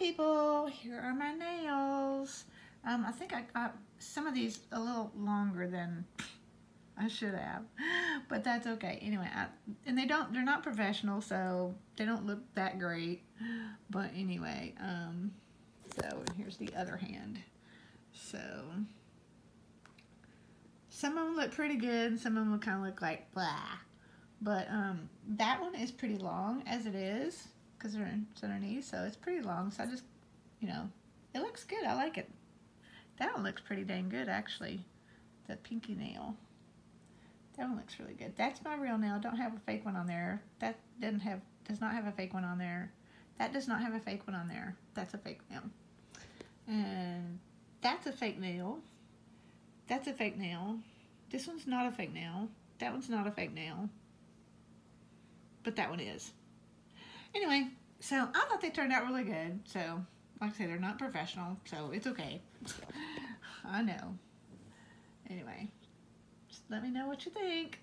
people, here are my nails. Um, I think I got some of these a little longer than I should have, but that's okay. Anyway, I, and they don't, they're not professional, so they don't look that great. But anyway, um, so here's the other hand. So some of them look pretty good, some of them kind of look like blah. But um, that one is pretty long as it is because they're underneath, so it's pretty long. So I just, you know, it looks good. I like it. That one looks pretty dang good actually. The pinky nail. That one looks really good. That's my real nail. Don't have a fake one on there. That doesn't have does not have a fake one on there. That does not have a fake one on there. That's a fake nail. And that's a fake nail. That's a fake nail. This one's not a fake nail. That one's not a fake nail. But that one is. Anyway, so I thought they turned out really good. So, like I say, they're not professional, so it's okay. I know. Anyway, just let me know what you think.